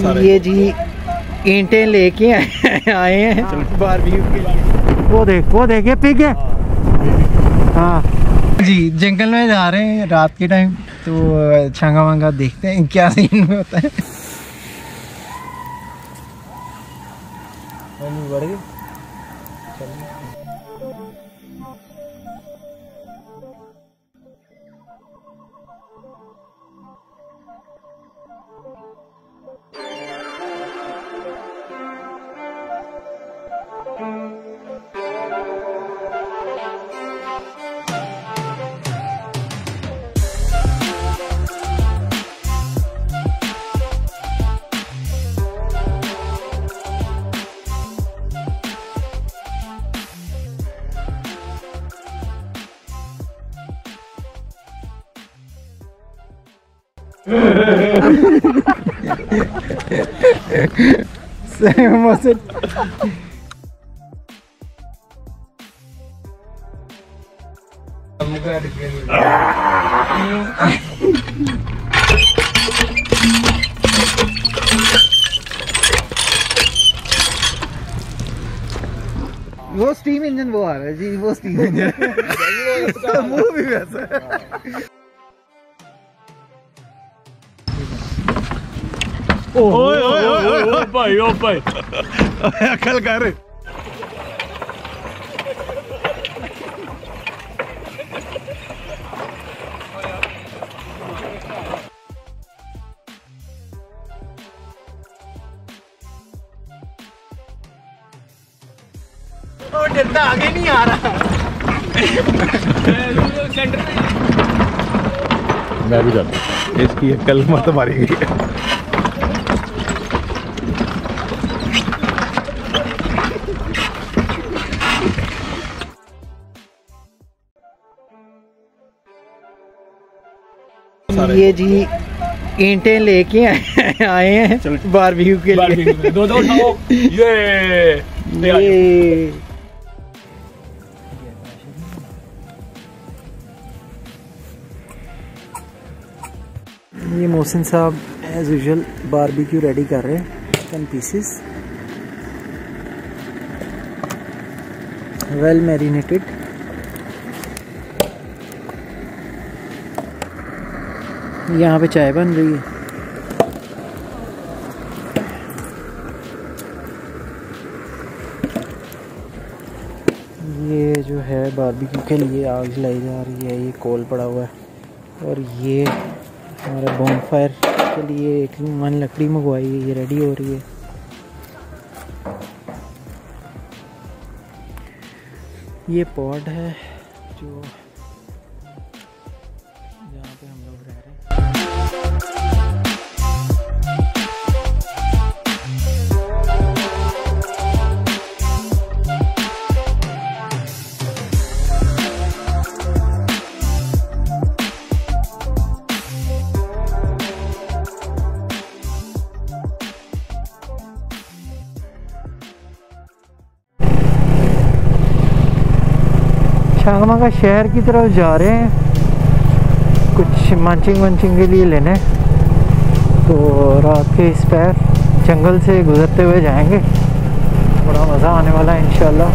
ये जी ईंटें लेके आए हैं बारबेक्यू के लिए। वो देख वो देखे पिग है। हाँ। जी जंगल में जा रहे हैं रात के टाइम तो छांगा वांगा देखते हैं क्या सीन में होता है। was it. वो स्टीम इंजन वो आ रहा है जी वो स्टीम इंजन मुँह भी वैसा ओए ओए ओए ओए भाई ओ भाई अकल कर आगे नहीं आ रहा मैं भी जाता इसकी कल मत तो मारी गई है ये जी ईंटें लेके आए हैं बारबेक्यू के लिए। दो दो उठाओ। ये ये ये मोहसिन साहब एज यूजल बारबेक्यू रेडी कर रहे हैं टेन पीसेस वेल मैरिनेटेड यहाँ पे चाय बन रही है। ये जो है बारबेक्यू के लिए आग जलाई जा रही है, ये कोल पड़ा हुआ है। और ये हमारा बोन फायर के लिए एक मन लकड़ी मंगवाई है, ये रेडी हो रही है। ये पॉड है जो शांगमा शहर की तरफ़ जा रहे हैं। कुछ मंचिंग वंचिंग के लिए लेने। तो रात के इस पैर जंगल से गुजरते हुए जाएँगे। बड़ा मज़ा आने वाला है इंशाल्लाह।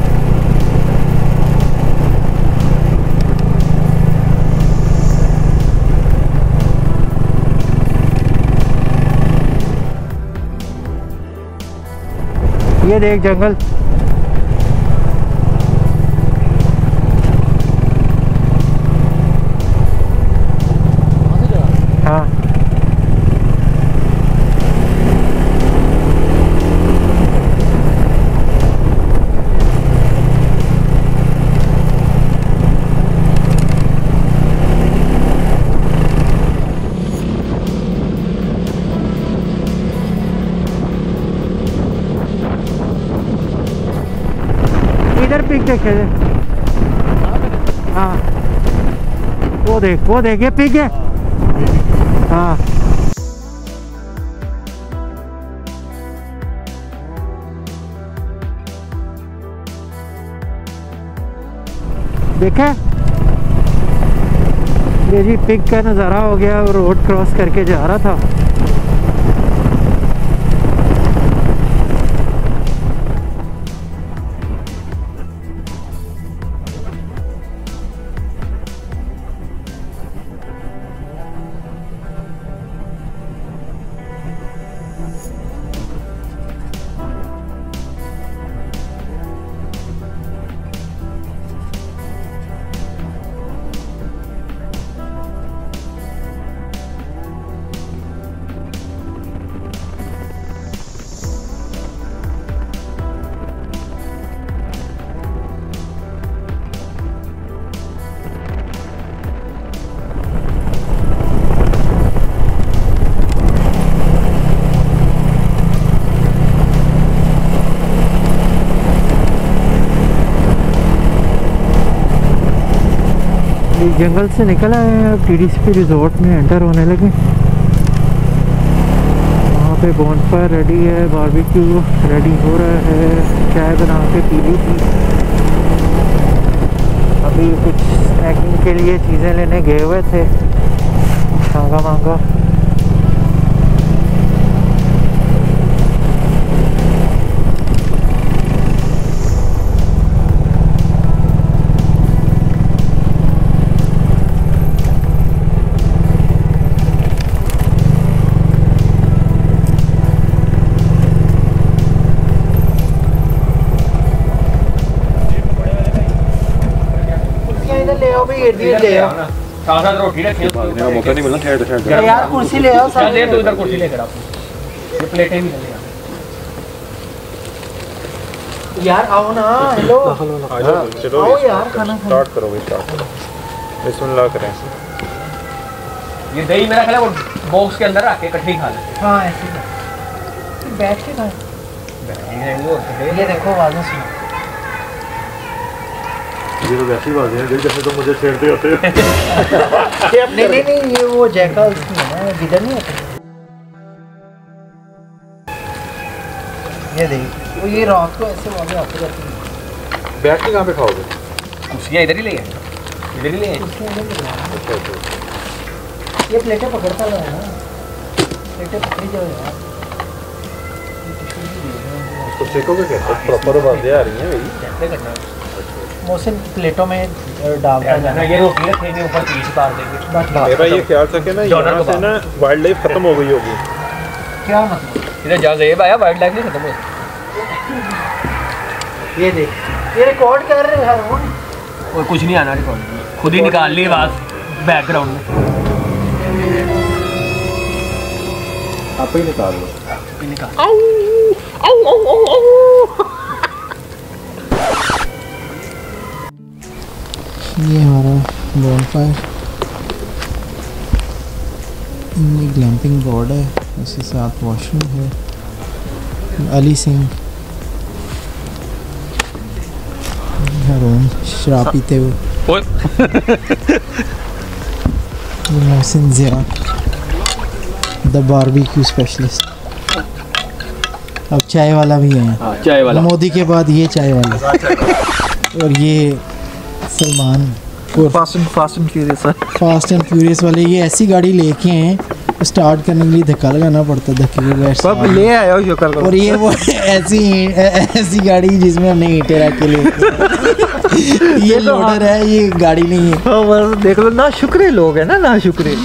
ये देख जंगल। हाँ देखे हाँ। वो देख वो देख पिक है। हाँ। देखा? ये जी पिक का नज़ारा हो गया और रोड क्रॉस करके जा रहा था। जंगल से निकल आए हैं अब टी डी रिजॉर्ट में एंटर होने लगे। वहाँ पे बोनफायर रेडी है बारबेक्यू रेडी हो रहा है, चाय बना के पी ली थी। अभी कुछ स्नैकिंग के लिए चीज़ें लेने गए हुए थे। मांगा। मांगा इधर ले आओ ले आओ साथ साथ रोटी रखी मेरा मौका नहीं मिलना ठहर ठहर अरे यार कुर्सी ले आओ चल साथ तू इधर कुर्सी लेकर आप ये प्लेटें भी चलेगा यार आओ ना हेलो आ जाओ चलो आओ यार खाना स्टार्ट करो स्टार्ट करो बिस्मिल्लाह करें ये दही मेरा ख्याल वो बॉक्स के अंदर रख के इकट्ठी खा ले हाँ ऐसे ही कर। बैठ के खाए ये देखो आवाज़ें सुनो ये तो वैसी बात है जैसे तो मुझे छेड़ते होते हो। नहीं नहीं नहीं ये वो जैका उसकी है ना गिदर नहीं होता। ये देख वो ये रात को ऐसे वाले आते रहते हैं। बैठ के कहाँ पे खाओगे? कुर्सियाँ इधर ही ले आए। इधर ही ले आए। उसके अंदर भी है। ये प्लेटें पकड़ता रहा है ना। प्लेटें पकड़ी जाओ यार। उसको सेकोगे कैसे प्रॉपर बातें आ रही हैं भाई कैसे करना मोहसिन प्लेटों में डालता जाना। ये रोटी रखेंगे ऊपर पीस उतार देंगे। मेरा ये ख्याल था कि ना यहाँ से ना वाइल्ड लाइफ खत्म हो गई होगी। क्या मतलब? इधर जा जेब आया वाइल्ड लाइफ नहीं खत्म हुई ये देख ये रिकॉर्ड कर रहे हैं और कुछ नहीं आना रिकॉर्ड खुद ही निकाल ली आवाज़ बैकग्राउंड में। आप ही निकाल लो। आप ही निकाल। ये हमारा बॉनफायर ये ग्लैम्पिंग बोर्ड है उसके साथ वॉशरूम है। अली सिंह। हरून शराब पीते हुए। Mohsin Zia. The barbecue specialist अब चाय वाला भी है। चाय वाला। मोदी के बाद ये चाय वाला। और ये Salman fast and fast and furious fast and furious वाले ये ऐसी गाड़ी लेके हैं स्टार्ट करने के लिए धक्का लगाना पड़ता है धक्के के सब ले आया हो शुक्र करो और ये वो ऐसी ऐसी गाड़ी जिसमें हमने ईंटें रख के लिए ये लोडर है। ये गाड़ी नहीं है। हाँ बस देख लो ना शुक्रे लोग है ना ना शुक्रे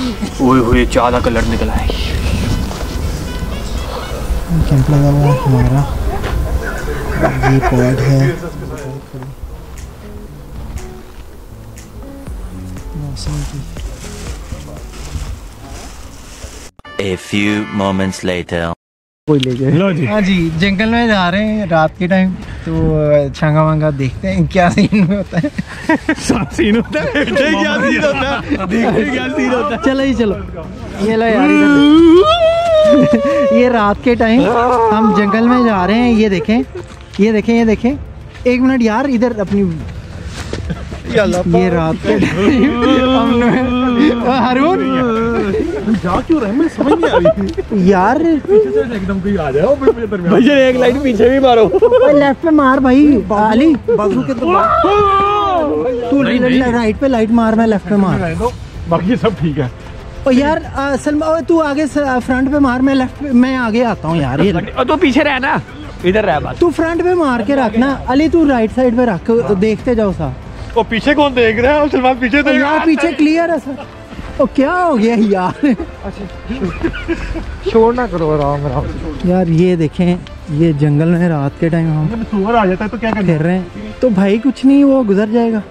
ओए ओए चाय कलर निकला है कैंप लगा हुआ है हमारा। ये पॉड है। मौसम A few moments later. कोई ले जाए लो जी। हाँ जी जंगल में जा रहे हैं रात के टाइम तो छांगा वांगा देखते हैं क्या सीन में होता है। सीन होता है। क्या सीन होता है। देखिए क्या सीन होता है। चलो ही चलो। ये लो यार ये रात के टाइम हम जंगल में जा रहे हैं ये देखें ये देखें ये देखें। एक मिनट यार इधर अपनी ये रात के हारून? जा क्यों रहे मैं समझ नहीं आ रही यार। एकदम कोई आ जाओ मुझे भैया एक लाइन पीछे भी मारो। लेफ़्ट पे मार भाई। अली बाजू के तो तू राइट पे लाइट मार मैं लेफ़्ट पे मार। बाकी सब ठीक है। ओ यार सलमा तू आगे फ्रंट पे मार मैं लेफ़्ट पे मैं आगे आता हूँ यार ये तो पीछे रह ना इधर रह तू फ्रंट पे मार के रखना अली तू राइट साइड पे रख। देखते जाओ सा वो पीछे कौन देख रहा है? सलमान पीछे देख यार पीछे क्लियर है सर। ओ क्या हो गया यार? शोर ना करो आराम आराम यार ये देखें ये जंगल में रात के टाइम हम सुअर आ जाता है तो क्या फिर रहे हैं। तो भाई कुछ नहीं वो गुजर जाएगा।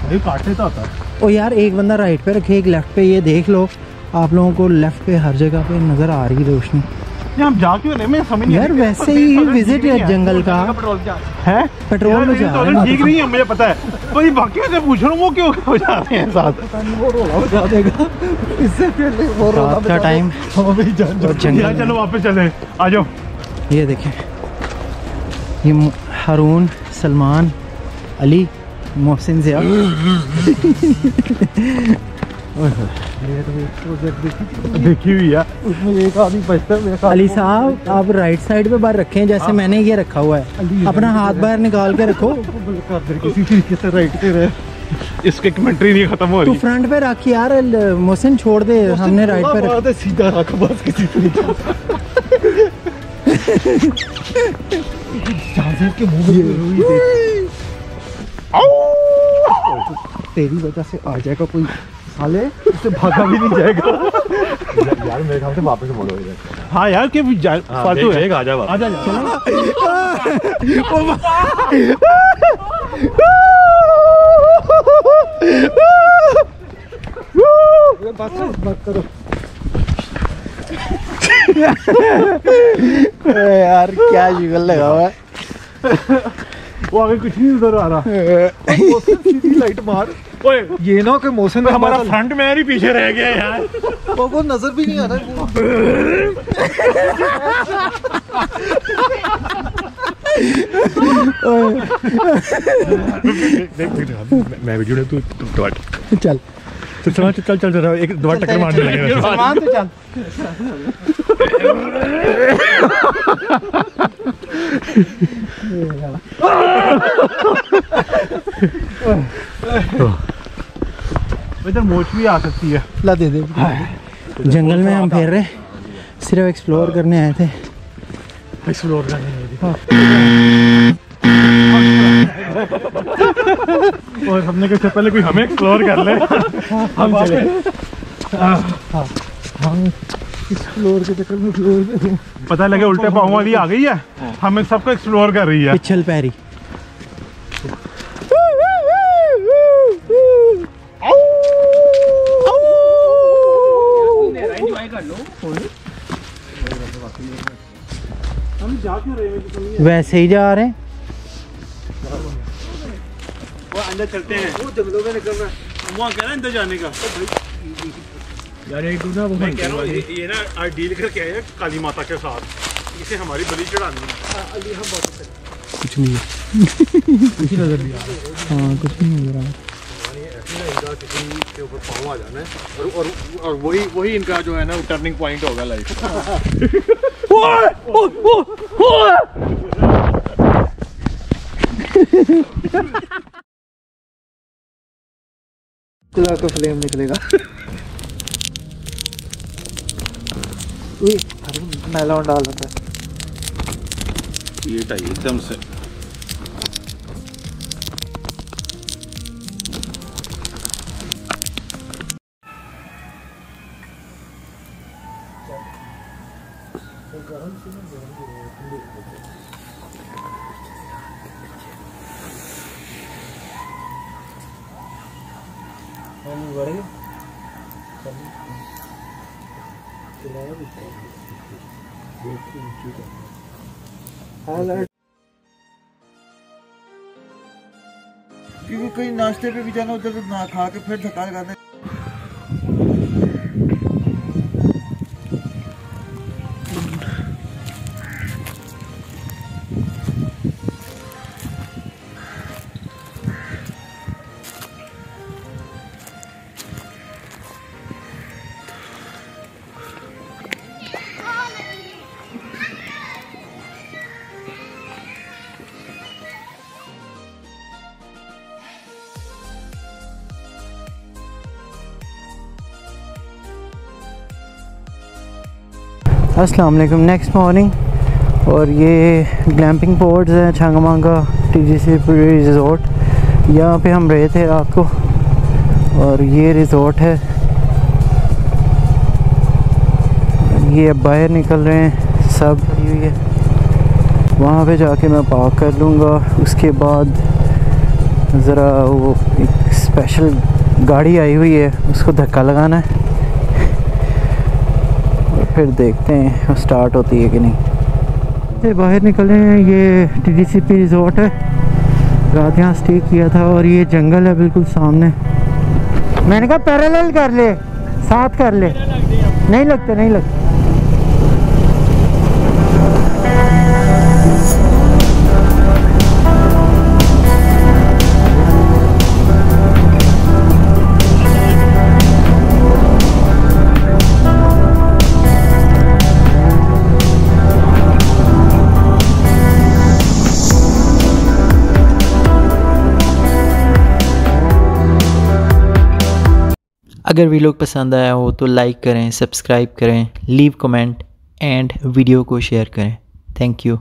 भाई काटने तो आता है। ओ यार एक बंदा राइट पे रखे एक लेफ़्ट पे ये देख लो। आप लोगों को लेफ़्ट पे हर जगह पे नज़र आ रही रोशनी। हम जा क्यों रहे मैं समझ नहीं यार वैसे ही विज़िट है। जंगल का। है। पेट्रोल में जा रहे हैं? ठीक नहीं है मुझे पता है। तो ये बाकी से पूछ रहा हूँ वो क्यों हो जा रहे हैं साथ? इससे पहले वो का टाइम जंगल चलो वापस चले। आ जाओ। ये देखें। ये हारून सलमान अली मोहसिन जिया देखी हुई है। उसमें एक आदमी बचता है मेरे अली साहब आप राइट साइड पे बाहर रखें जैसे मैंने ये रखा हुआ है। अपना हाथ बाहर निकाल के रखो। किसी तरीके से राइट पे रहे। इसकी कमेंट्री नहीं खत्म हो तू रही फ्रंट पे रख यार मोहसिन छोड़ दे हमने राइट पे रख सीधा रख बस किसी तरीके से। के मुँह में रुई देख। तेरी वजह से आ जाएगा कोई। साले उससे भागा भी नहीं जाएगा यार मेरे ख्याल से वापस मोड़ो इधर हाँ यार कि जा- फालतू है आ जा आ जा बस मत करो यार क्या जुगल लगा हुआ है वो आगे कुछ नहीं उधर आ रहा लाइट मार ये ना कि मौसम का हमारा फ्रंट मैन ही पीछे रह गया यार। वो वो नज़र भी नहीं आ रहा मैं वीडियो तू तू डॉट चल। चल चल चल चल चल एक दो टक्कर मारने लगे सलमान तो चल। इधर मोच भी आ सकती है। ला दे दे। जंगल में हम फेर रहे सिर्फ़ एक्सप्लोर करने आए थे। एक्सप्लोर करने और हमने कहा पहले कोई हमें एक्सप्लोर कर ले। हम चले। फ्लोर के चक्कर में फ्लोर पे पता लगे उल्टे पाँव वाली आ गई है? हमें सबको एक्सप्लोर कर रही है। पिछल पैरी। कर वैसे ही जा रहे हैं। वो अंदर चलते हैं। वो जंगलों में निकल रहा है। वहाँ कह रहा है अंदर जाने का। यार एक ना वो मैं कह रहा हूँ ये, ना आज डील करके आए हैं काली माता के साथ। इसे हमारी बलि चढ़ानी है। कुछ नहीं है। कुछ नज़र नहीं आ रहा। हाँ कुछ नहीं नज़र आ रहा। किसी के ऊपर पाँव आ जाना है और और, और वही वही इनका जो है ना टर्निंग पॉइंट होगा लाइफ का। फ्लेम निकलेगा। मेलॉन डाला था ये टाइट एकदम से क्योंकि कहीं नाश्ते पे भी जाना उधर ना खा के फिर थका लगाने अस्सलाम वालेकुम नेक्स्ट मॉर्निंग और ये ग्लैम्पिंग पोर्ट्स हैं छंगमांगा सी रिजॉर्ट यहाँ पे हम रहे थे रात को और ये रिजॉर्ट है। ये अब बाहर निकल रहे हैं, सब भरी हुई है। वहाँ पे जाके मैं पार्क कर लूँगा। उसके बाद ज़रा वो एक स्पेशल गाड़ी आई हुई है, उसको धक्का लगाना है। फिर देखते हैं स्टार्ट होती है कि नहीं। ये बाहर निकले हैं, ये T D C P resort है। रात यहाँ स्टे किया था और ये जंगल है बिल्कुल सामने। मैंने कहा पैरेलल कर ले, साथ कर ले। नहीं लगते नहीं लगते। अगर वीडियो पसंद आया हो तो लाइक करें, सब्सक्राइब करें लीव कमेंट एंड वीडियो को शेयर करें। Thank you